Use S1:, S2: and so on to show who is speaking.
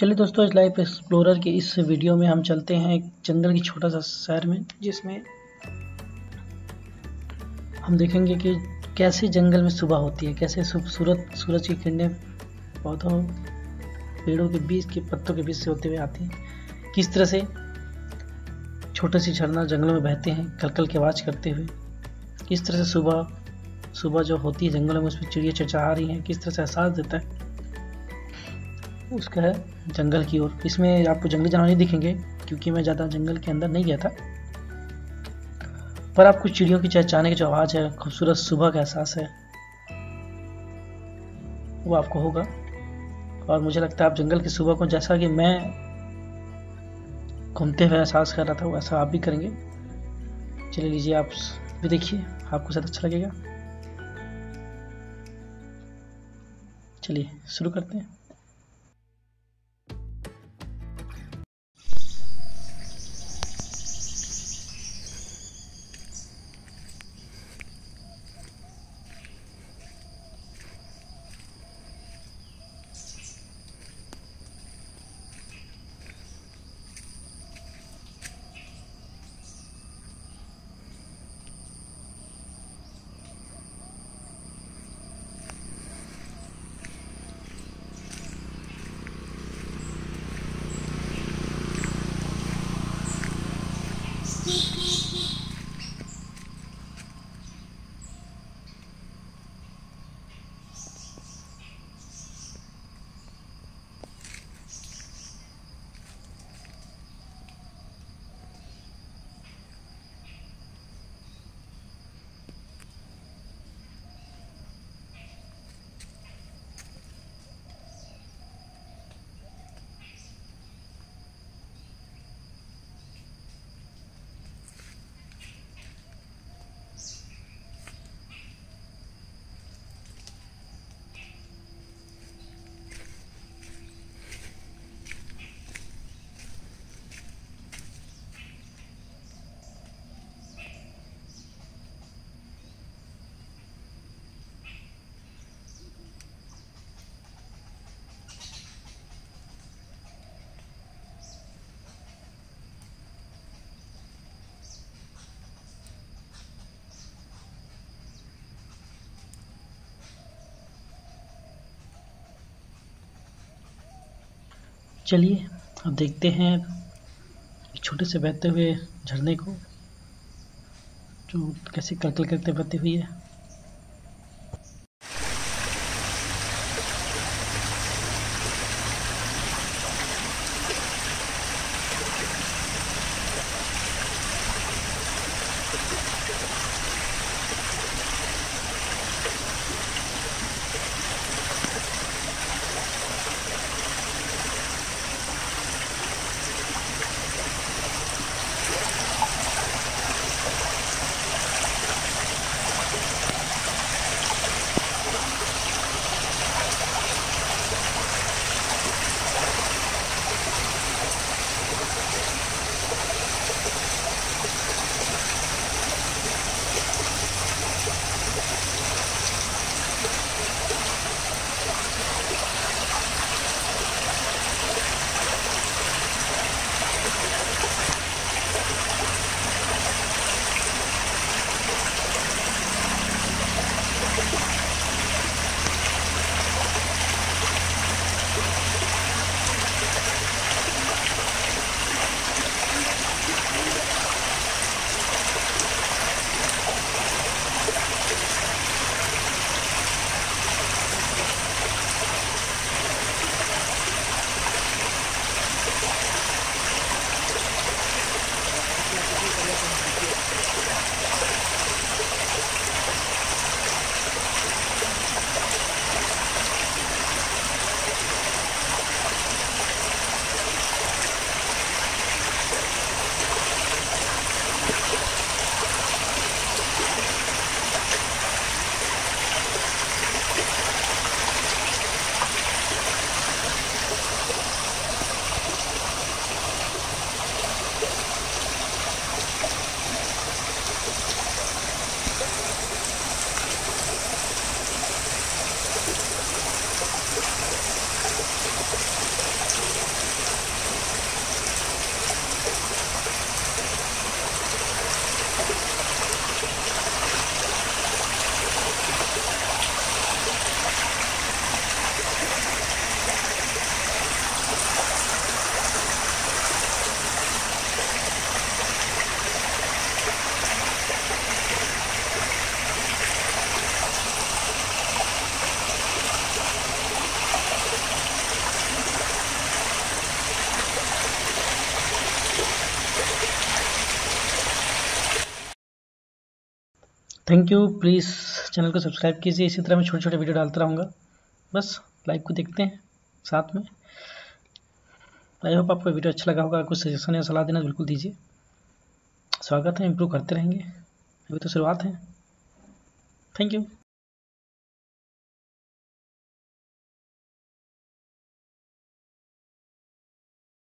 S1: चलिए दोस्तों, इस लाइफ एक्सप्लोरर के इस वीडियो में हम चलते हैं एक जंगल की छोटा सा शहर में, जिसमें हम देखेंगे कि कैसे जंगल में सुबह होती है, कैसे खूबसूरत सूरज की किरणें पौधों, पेड़ों के बीच के, पत्तों के बीच से होते हुए आती हैं। किस तरह से छोटे सी झरना जंगलों में बहते हैं, कलकल की आवाज़ करते हुए, किस तरह से सुबह सुबह जो होती है जंगलों में, उसमें चिड़िया चचा रही हैं, किस तरह से एहसास देता है। उसका है जंगल की ओर। इसमें आपको जंगली जानवर नहीं दिखेंगे, क्योंकि मैं ज़्यादा जंगल के अंदर नहीं गया था। पर आपको चिड़ियों की चहचाने की जो आवाज़ है, खूबसूरत सुबह का एहसास है, वो आपको होगा। और मुझे लगता है आप जंगल की सुबह को, जैसा कि मैं घूमते हुए एहसास कर रहा था, वैसा आप भी करेंगे। चले लीजिए, आप भी देखिए, आपको शायद अच्छा लगेगा। चलिए, शुरू करते हैं। चलिए, अब देखते हैं छोटे से बहते हुए झरने को, जो कैसे कलकल करते बहती हुई थैंक यू प्लीज़ चैनल को सब्सक्राइब कीजिए। इसी तरह मैं छोटे छोटे वीडियो डालता रहूँगा। बस लाइक को देखते हैं साथ में। आई होप आपको वीडियो अच्छा लगा होगा। कुछ सजेशन या सलाह देना बिल्कुल दीजिए। स्वागत है इम्प्रूव करते रहेंगे। अभी तो शुरुआत है। Thank you